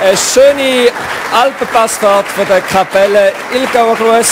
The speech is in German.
eine schöne Alpenpassfahrt von der Kapelle Ilgauer Gruß.